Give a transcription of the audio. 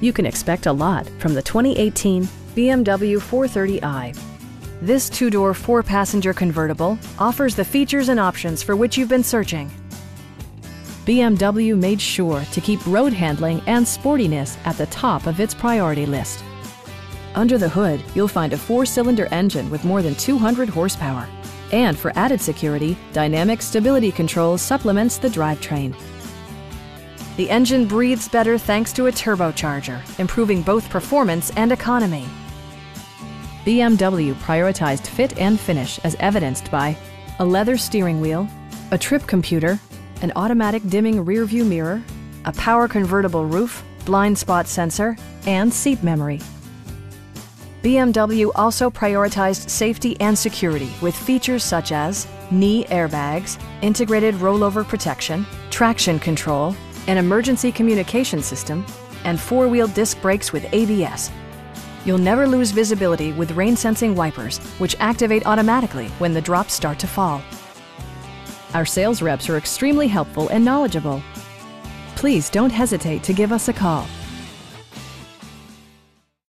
You can expect a lot from the 2018 BMW 430i. This two-door, four-passenger convertible offers the features and options for which you've been searching. BMW made sure to keep road handling and sportiness at the top of its priority list. Under the hood, you'll find a four-cylinder engine with more than 200 horsepower. And for added security, Dynamic Stability Control supplements the drivetrain. The engine breathes better thanks to a turbocharger, improving both performance and economy. BMW prioritized fit and finish as evidenced by a leather steering wheel, a trip computer, an automatic dimming rearview mirror, a power convertible roof, blind spot sensor, and seat memory. BMW also prioritized safety and security with features such as knee airbags, integrated rollover protection, traction control, an emergency communication system, and four-wheel disc brakes with ABS. You'll never lose visibility with rain-sensing wipers, which activate automatically when the drops start to fall. Our sales reps are extremely helpful and knowledgeable. Please don't hesitate to give us a call